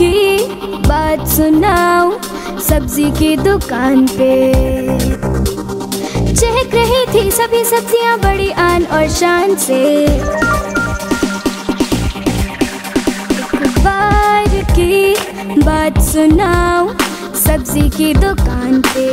की बात सुनाऊं सब्ज़ी की दुकान पे। चहक रही थी सभी सब्ज़ियाँ बड़ी आन और शान से। बार की बात सुनाऊं सब्ज़ी की दुकान पे।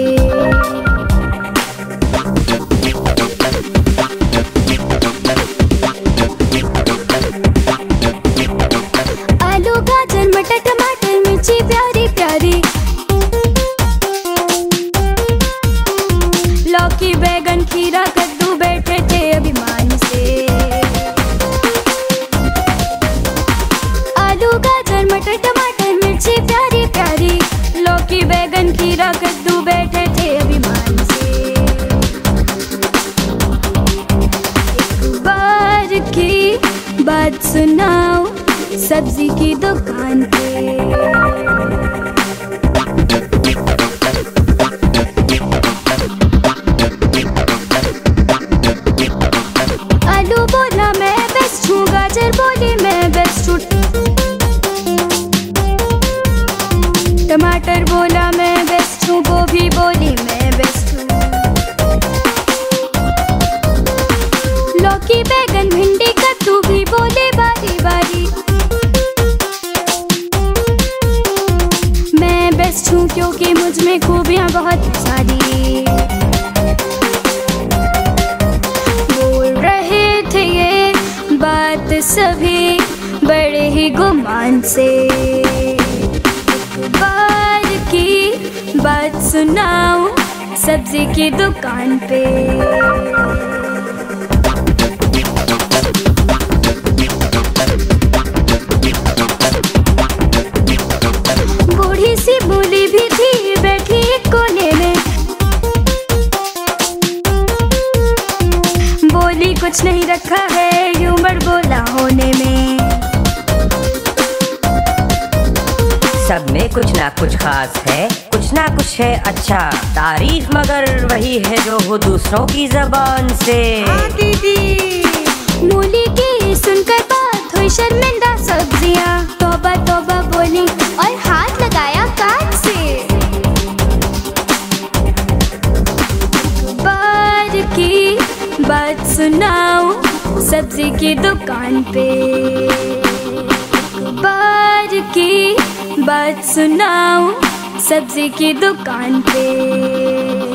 सुनाऊं सब्ज़ी की दुकान पे। बूढ़ी सी बोली भी थी, बैठी कोने में। बोली, कुछ नहीं रखा है ह्यूमर बोला होने में। सब में कुछ ना कुछ खास है। ना कुछ है अच्छा। तारीफ़ मगर वही है जो हो दूसरों की जबान से। दीदी। मूली की सुनकर बात हुई शर्मिंदा सब्ज़ियाँ। तोबा तोबा बोली और हाथ लगाया काट से। बार की बात सुनाऊं सब्ज़ी की दुकान पे। बार की बात सुनाऊं सब्ज़ी की दुकान पे।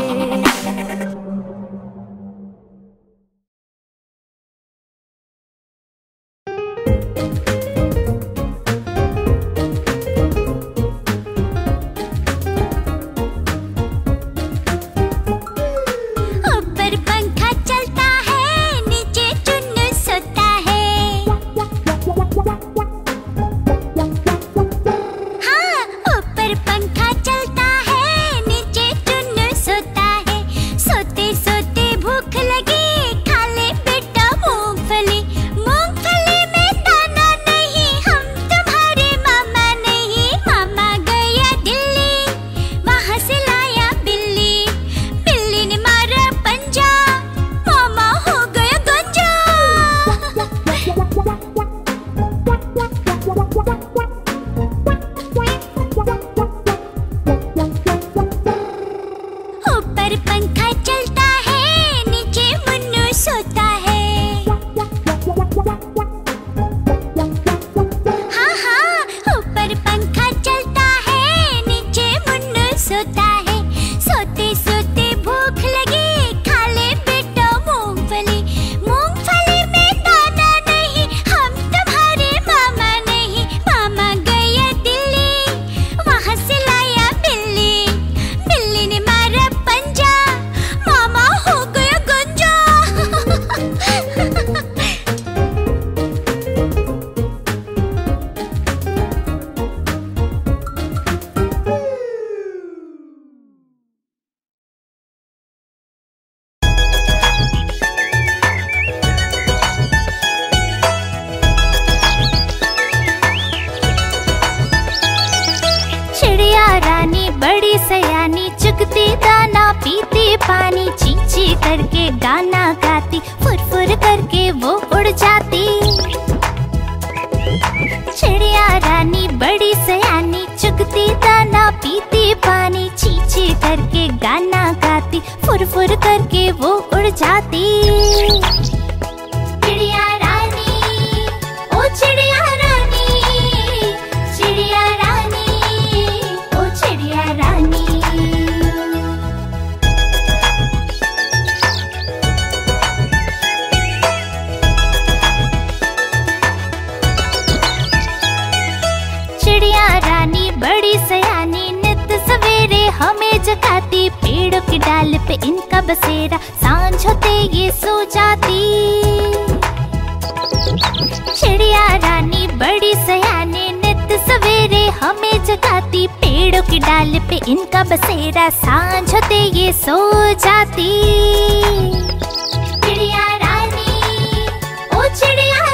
सो जाती। चिड़िया रानी बड़ी सयानी नित सवेरे हमें जगाती। पेड़ों की डाल पे इनका बसेरा साँझ होते ये सो जाती। चिड़िया रानी, ओ चिड़िया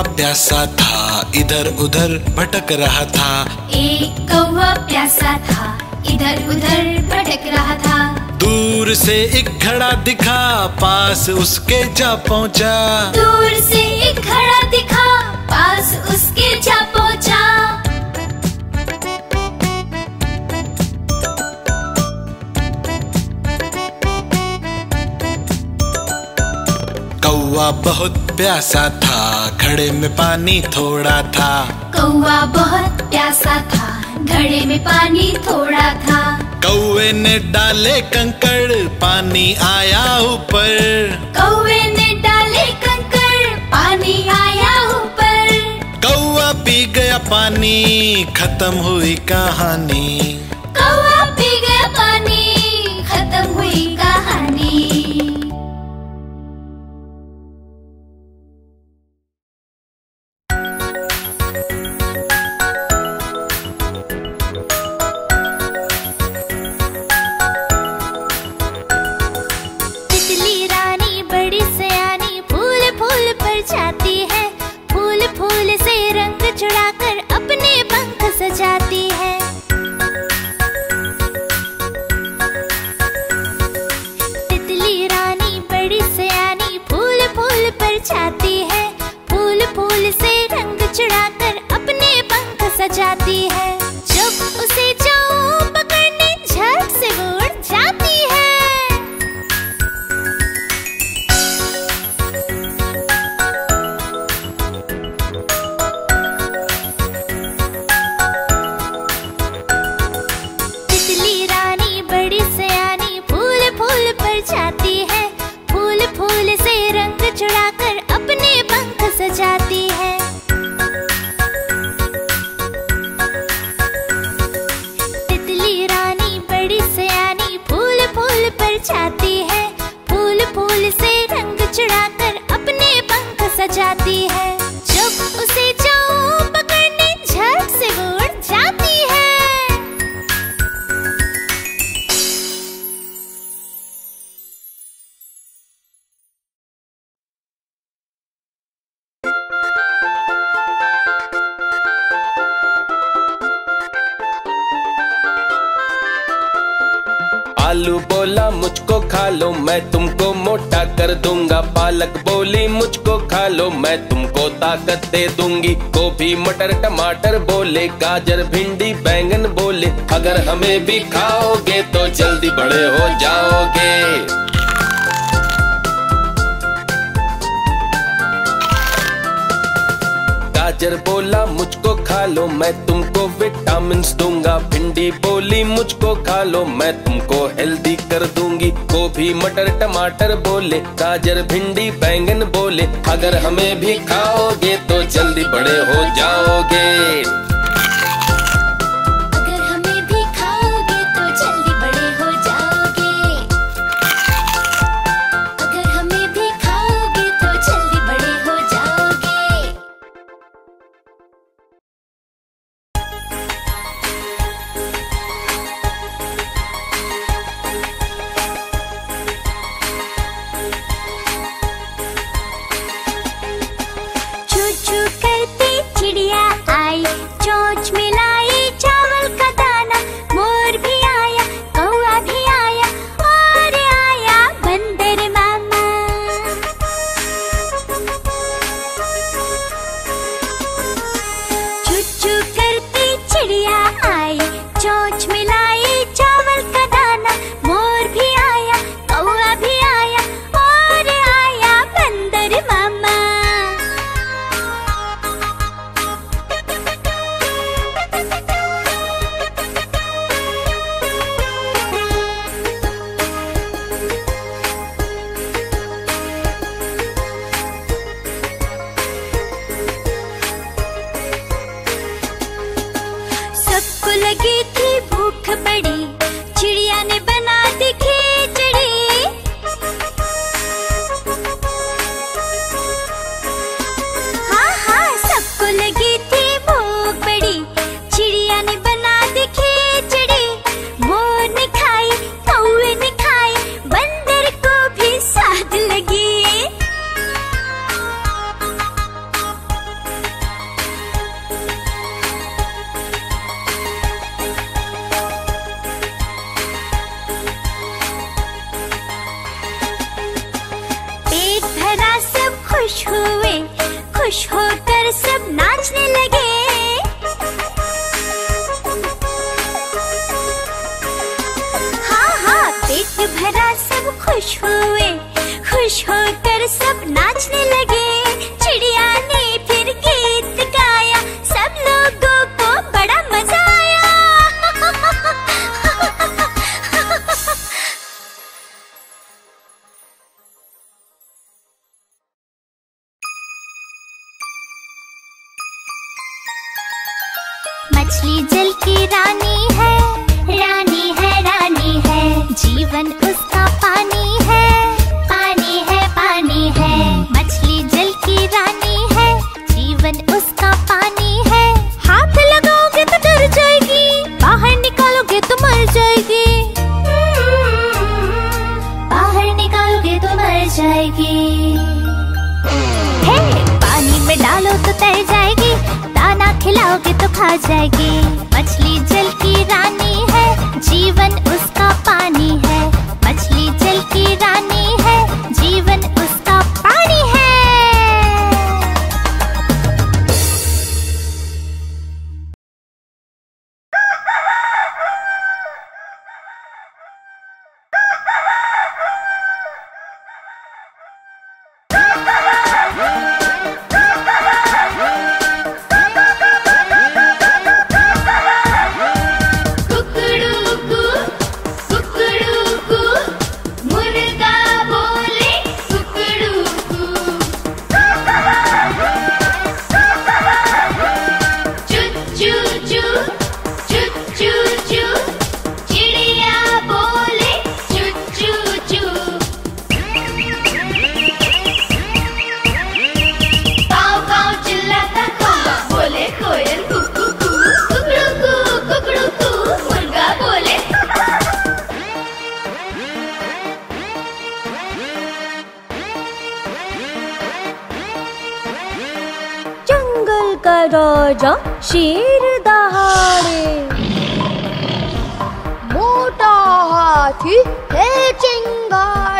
कौवा प्यासा था इधर उधर भटक रहा था। एक कौवा प्यासा था इधर उधर भटक रहा था। दूर से एक घड़ा दिखा पास उसके जा पहुँचा। दूर से एक घड़ा दिखा पास उसके जा पहुँचा कौवा बहुत प्यासा था घड़े में पानी थोड़ा था। कौआ बहुत प्यासा था घड़े में पानी थोड़ा था। कौए ने डाले कंकड़ पानी आया ऊपर। कौए ने डाले कंकड़ पानी आया ऊपर। कौआ पी गया पानी खत्म हुई कहानी। छोले गाजर, भिंडी, बैंगन बोले, अगर हमें भी खाओगे तो जल्दी बड़े हो जाओगे। गाजर बोला, मुझको खा लो, मैं तुमको विटामिन दूँगा। भिंडी बोली, मुझको खा लो, मैं तुमको हेल्दी कर दूँगी। गोभी, मटर, टमाटर बोले, गाजर, भिंडी, बैंगन बोले, अगर हमें भी खाओगे तो जल्दी बड़े हो जाओगे। खुश होकर राजा शेर दहाड़े। मोटा हाथी है चिंगार।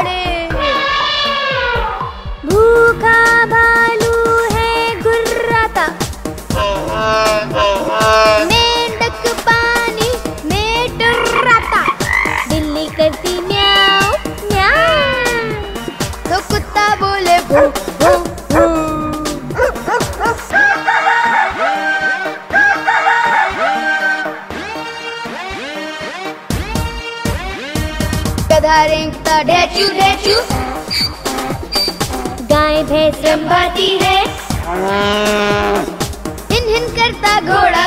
भांति है। हाँ। हिन हिन करता घोड़ा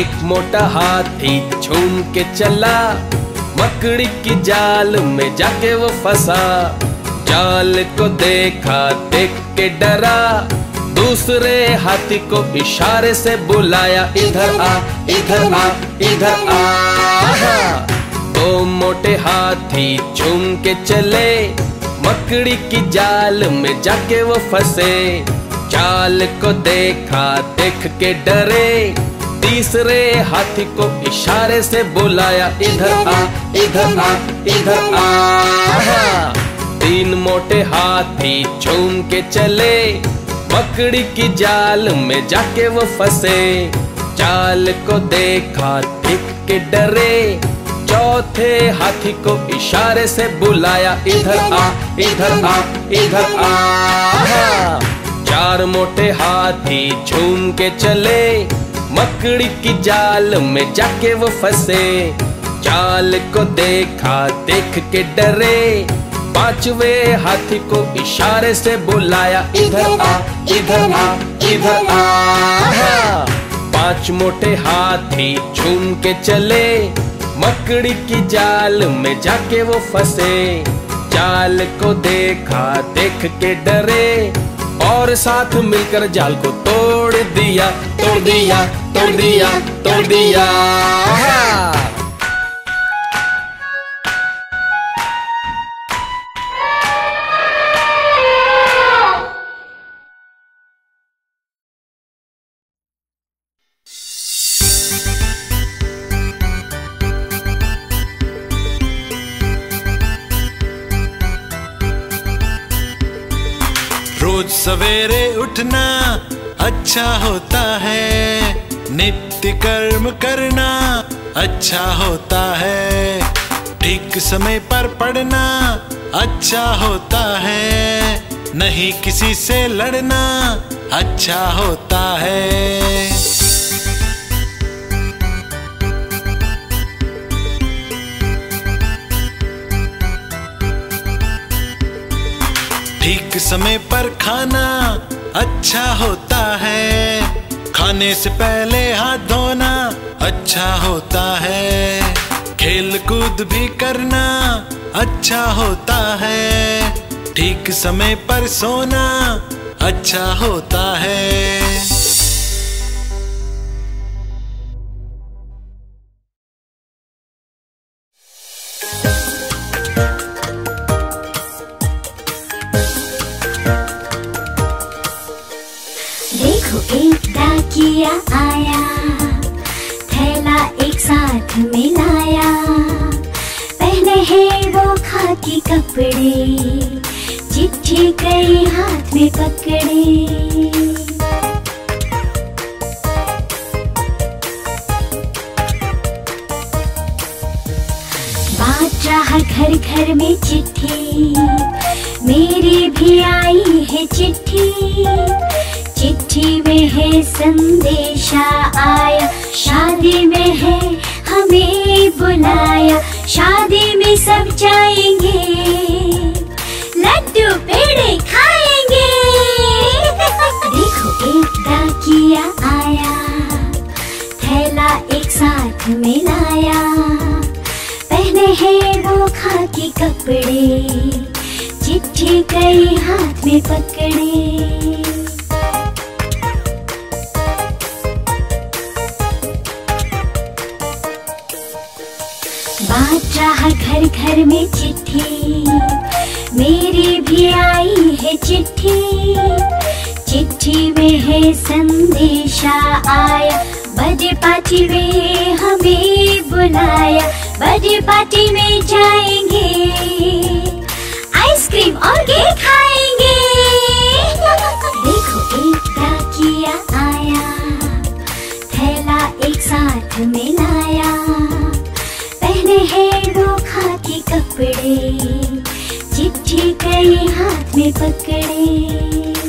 मोटा हाथी झूम के चला, मकड़ी की जाल में जाके वो फंसा। जाल को देखा, देख के डरा, दूसरे हाथी को इशारे से बुलाया, इधर आ इधर आ इधर आ। दो मोटे हाथी झूम के चले, मकड़ी की जाल में जाके वो फंसे। जाल को देखा, देख के डरे तीसरे हाथी को इशारे से बुलाया, इधर आ इधर आ इधर आ। तीन मोटे हाथी झूम के चले मकड़ी की जाल में जाके वो फंसे। जाल को देखा दिख के डरे। चौथे हाथी को इशारे से बुलाया, इधर आ इधर आ इधर आ। चार मोटे हाथी झूम के चले मकड़ी की जाल में जाके वो फंसे। जाल को देखा, देख के डरे। पांचवे हाथी को इशारे से बुलाया, इधर आ इधर आ इधर आ। पाँच मोटे हाथी झूम के चले। मकड़ी की जाल में जाके वो फंसे। जाल को देखा, देख के डरे। और साथ मिलकर जाल को तोड़ दिया तोड़ दिया तोड़ दिया तोड़ दिया। रोज सवेरे उठना अच्छा होता है। नित्य कर्म करना अच्छा होता है। ठीक समय पर पढ़ना अच्छा होता है। नहीं किसी से लड़ना अच्छा होता है। ठीक समय पर खाना अच्छा होता है। खाने से पहले हाथ धोना अच्छा होता है। खेल कूद भी करना अच्छा होता है। ठीक समय पर सोना अच्छा होता है। डाकिया आया। थैला एक साथ मिलाया पहने हैं वो खाकी कपड़े चिट्ठी कई हाथ में पकड़े। घर घर में चिट्ठी, मेरी भी आई है चिट्ठी। चिट्ठी में है संदेशा आया। शादी में है, हमें बुलाया। शादी में सब जाएँगे, लड्डू, पेड़े खाएँगे। देखो, एक डाकिया आया, थैला एक साथ मिलाया पहने हैं वो खाकी कपड़े, चिट्ठी कई हाथ में पकड़े। बात रहा घर घर में चिट्ठी। मेरी भी आई है चिट्ठी। चिट्ठी में है संदेशा आया। बर्थडे पार्टी में हमें बुलाया। बर्थडे पार्टी में जाएँगे। आइसक्रीम और केक खाएँगे। देखो, एक डाकिया आया। थैला एक साथ मिलाया कपड़े चिट्ठी कई हाथ में पकड़े।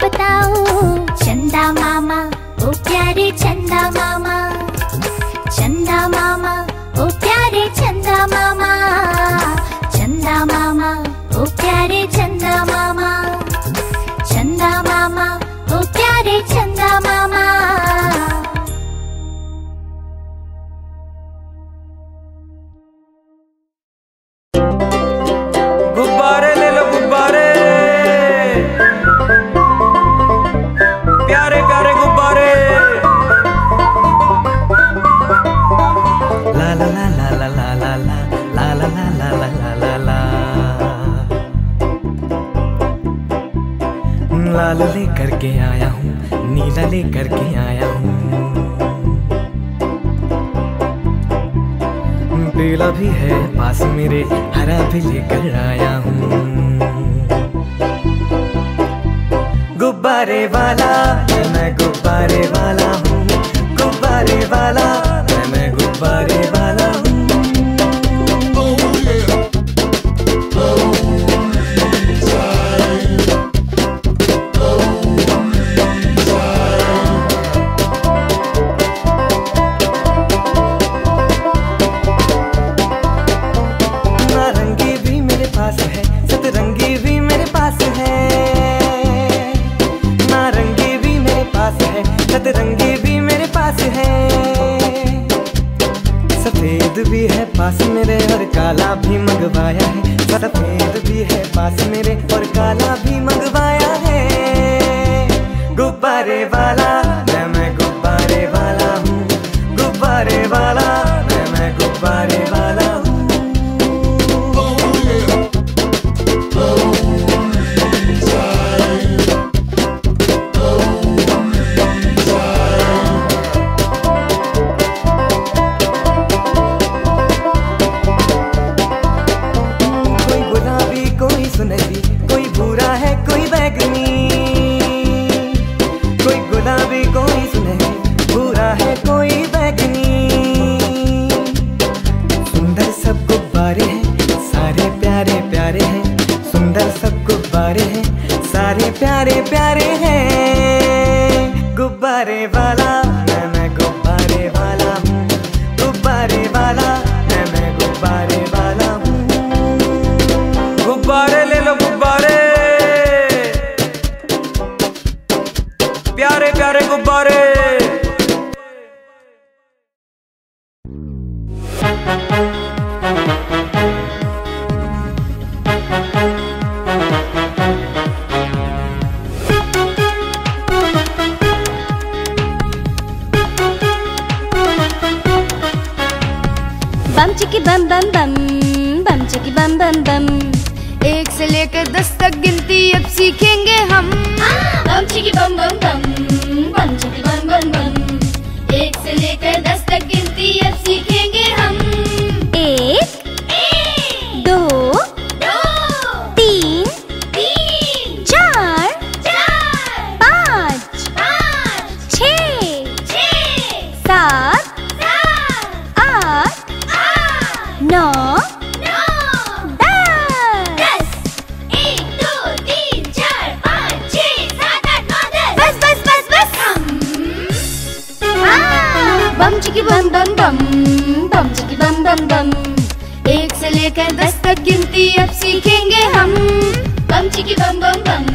बताओ Arevala Bang bum bum bum.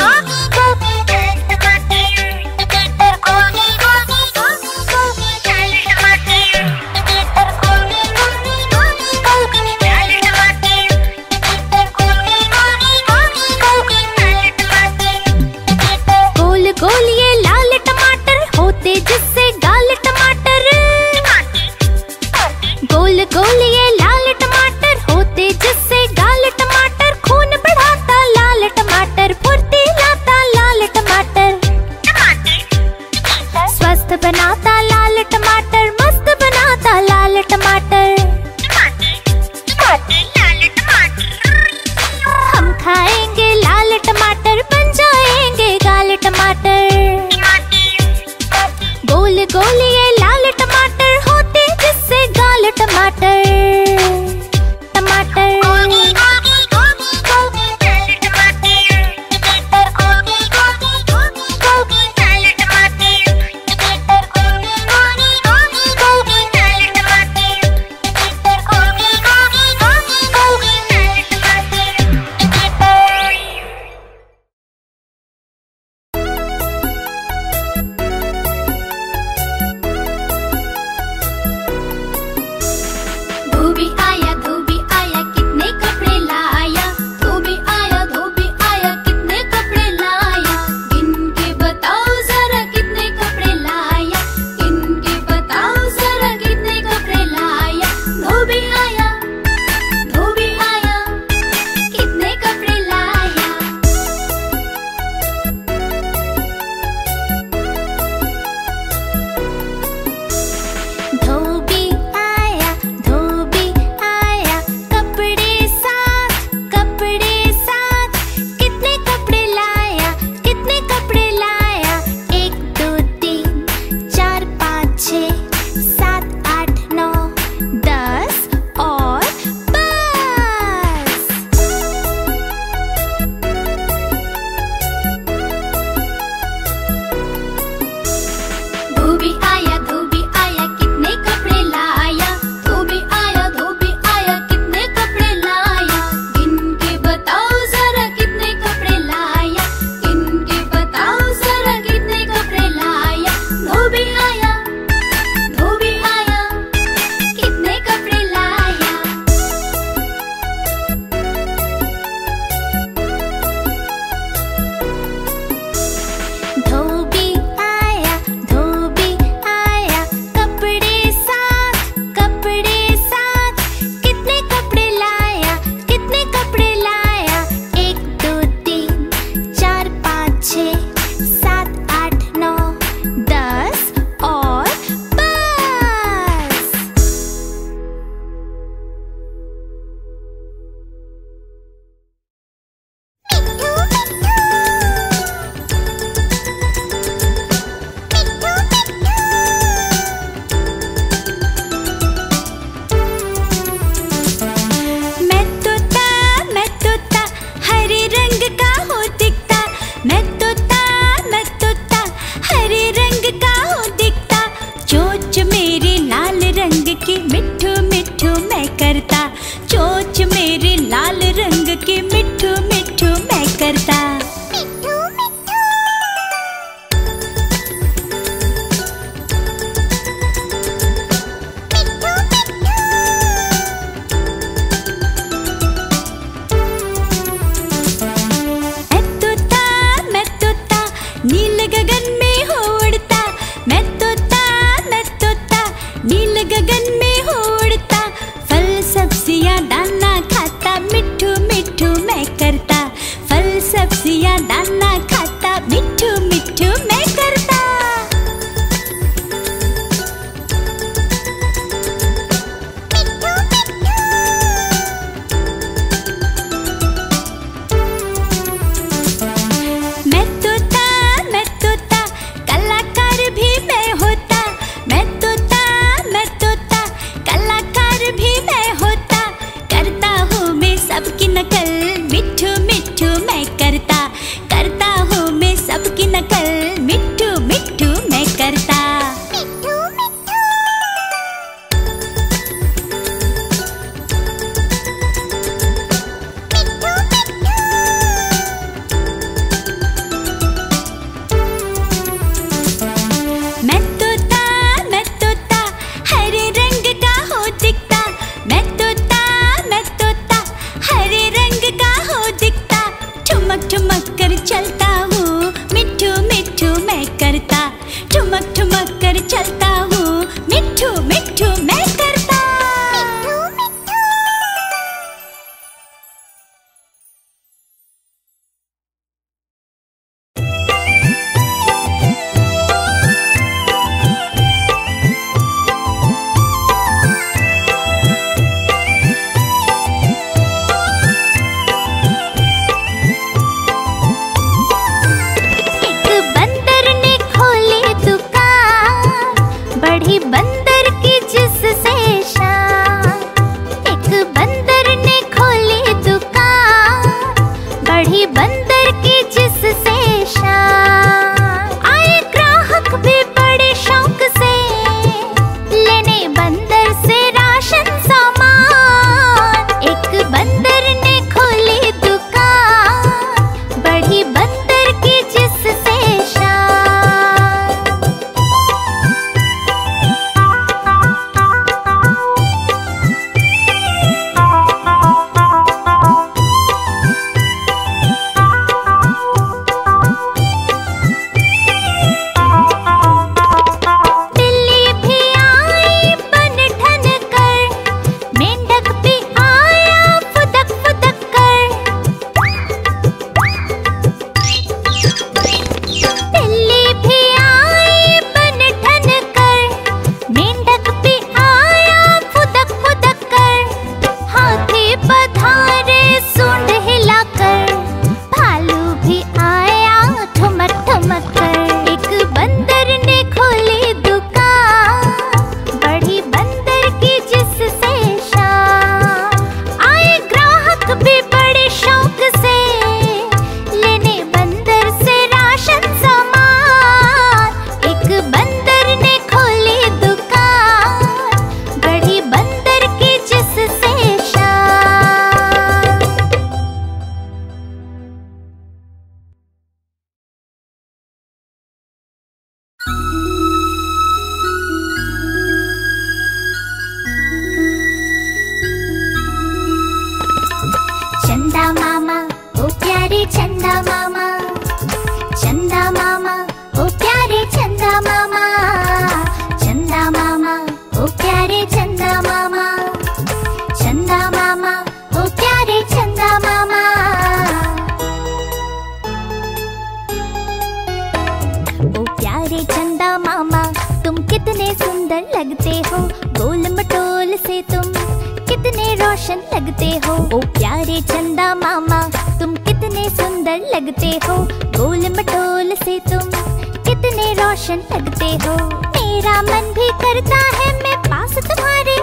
Oh. चंदा मामा चंदा मामा प्यारे चंदा मामा चंदा मामा प्यारे चंदा मामा चंदा मामा प्यारे चंदा मामा। प्यारे चंदा मामा, तुम कितने सुंदर लगते हो, गोल मटोल से तुम कितने रोशन लगते हो। ओ प्यारे चंदा मामा लगते हो? गोल मटोल से तुम कितने रोशन लगते हो? मेरा मन भी करता है, मैं पास तुम्हारे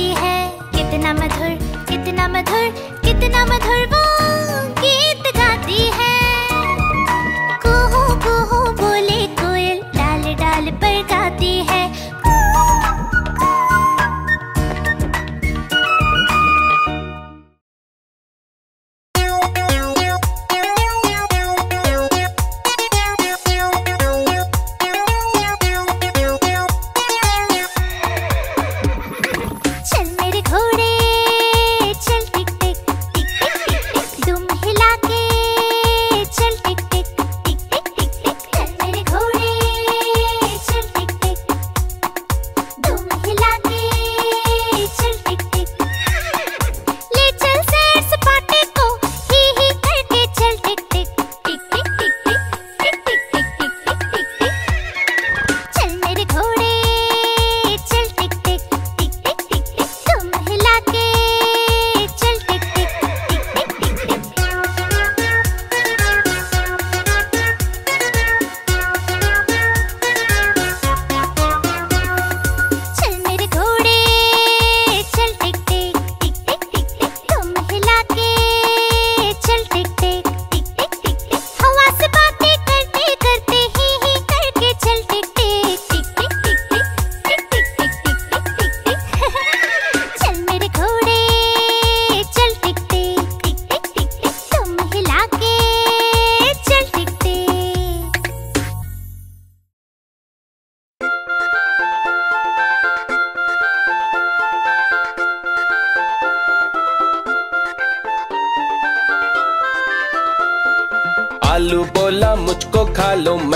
गाती है। कितना मधुर कितना मधुर कितना मधुर वो गीत गाती है।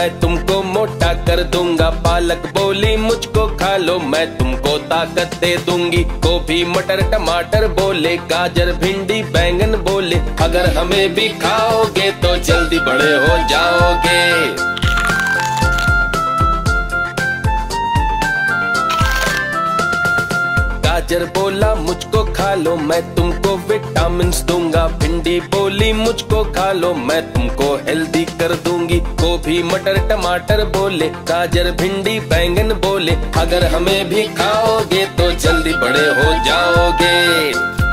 मोटा कर दूँगा। पालक बोली, मुझको खा लो, मैं तुमको ताकत दे दूँगी। गोभी, मटर, टमाटर बोले, गाजर, भिंडी, बैंगन बोले, अगर हमें भी खाओगे तो जल्दी बड़े हो जाओगे। गाजर बोला, मुझको खा लो, मैं तुमको विटामिन दूँगा। भिंडी बोली, मुझको खा लो, मैं तुमको हेल्दी कर दूँगी। गोभी, मटर, टमाटर बोले, गाजर, भिंडी, बैंगन बोले, अगर हमें भी खाओगे तो जल्दी बड़े हो जाओगे।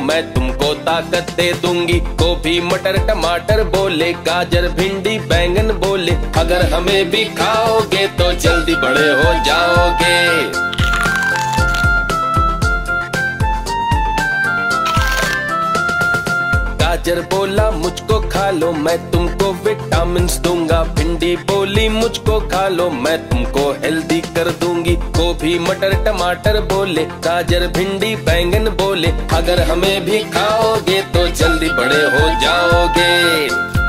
मैं तुमको ताकत दे दूँगी। गोभी, मटर, टमाटर बोले, गाजर, भिंडी, बैंगन बोले। अगर हमें भी खाओगे तो जल्दी बड़े हो जाओगे। गाजर बोला, मुझको खा लो, मैं तुमको विटामिन दूँगा। भिंडी बोली, मुझको खा लो, मैं तुमको हेल्दी कर दूँगी। गोभी, मटर, टमाटर बोले, गाजर, भिंडी, बैंगन बोले, अगर हमें भी खाओगे तो जल्दी बड़े हो जाओगे।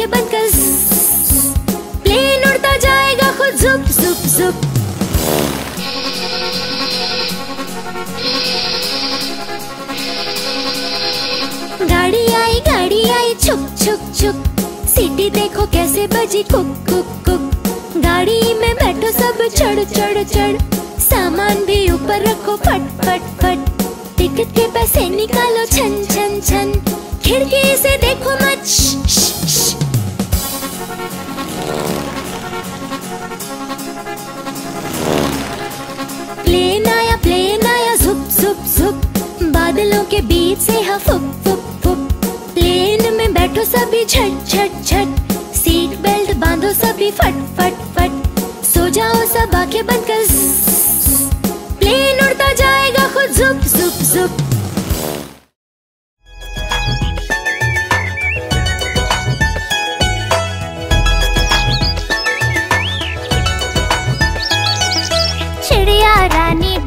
आँखें बंद कर प्लेन उड़ता जाएगा खुद जुप जुप जुप गाड़ी आई गाड़ी आई छुप छुप छुप सिटी देखो कैसे बजी, कुक कुक कुक। गाड़ी में बैठो सब चढ़ चढ़ चढ़। सामान भी ऊपर रखो फट फट फट। टिकट के पैसे निकालो छन छन छन। खिड़की से देखो मत प्लेन आया प्लेन आया झुप झुप झुप बादलों के बीच से हा, फुप फुप फुप। प्लेन में बैठो सभी झट झट झट सीट बेल्ट बांधो सभी, फट फट फट। सो जाओ सब आँखें बंद कर। प्लेन उड़ता जाएगा खुद झुप झुप झुप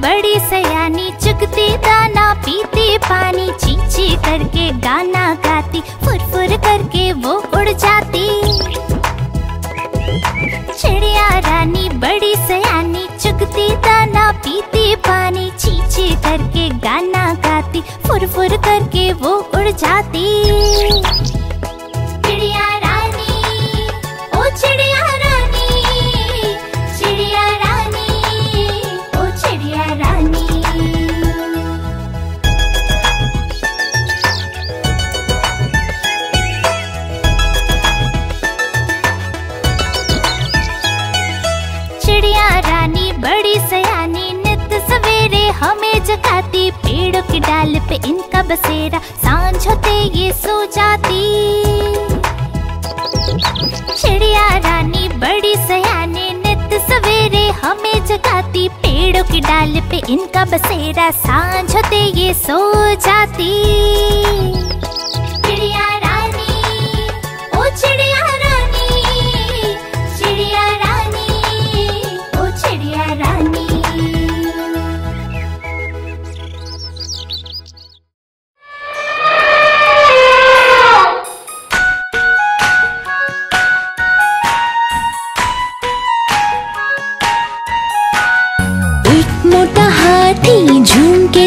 बड़ी सयानी चुगती दाना पीती पानी, चीची करके गाना गाती फुरफुर करके वो उड़ जाती। चिड़िया रानी बड़ी सयानी चुगती दाना पीती पानी, चीची करके गाना गाती फुरफुर करके वो उड़ जाती। जगाती, पेड़ों की डाल पे इनका बसेरा, साँझ होते ये सो जाती। चिड़िया रानी, बड़ी सयानी, नित सवेरे हमें जगाती, पेड़ों की डाल पे इनका बसेरा, साँझ होते ये सो जाती। चिड़िया रानी, ओ चिड़िया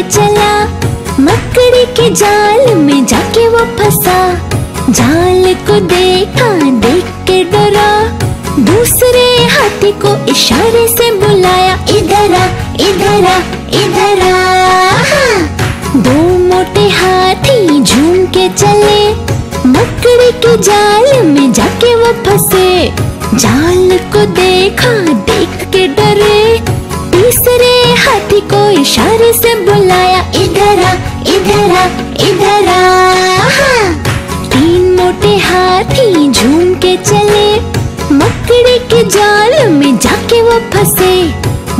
चला। मकड़ी के जाल में जाके वो फंसा। जाल को देखा, देख के डरा। दूसरे हाथी को इशारे से बुलाया, इधर आ इधर आ इधर आ। दो मोटे हाथी झूम के चले। मकड़ी के जाल में जाके वो फंसे। जाल को देखा, देख के डरे। तीसरे हाथी को इशारे से बुलाया, इधर आ इधर आ इधर आ। तीन मोटे हाथी झूम के चले, मकड़ी के जाल में जाके वो फंसे।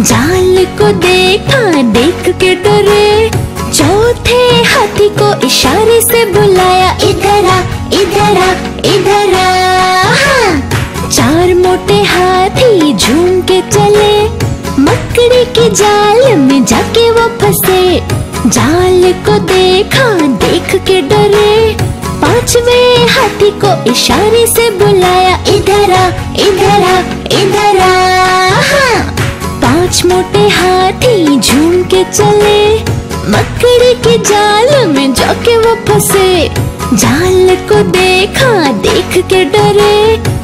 जाल को देखा, देख के डरे। चौथे हाथी को इशारे से बुलाया, इधर आ इधर आ इधर आ। चार मोटे हाथी झूम के चले मकड़ी के जाल में जाके वो फंसे। जाल को देखा, देख के डरे। पांचवे हाथी को इशारे से बुलाया, इधर आ इधर आ इधर आ। पाँच मोटे हाथी झूम के चले। मकड़ी के जाल में जाके वो फंसे। जाल को देखा, देख के डरे।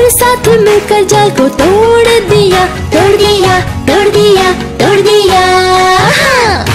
और साथ मिलकर जाल को तोड़ दिया तोड़ दिया तोड़ दिया तोड़ दिया, तोड़ दिया।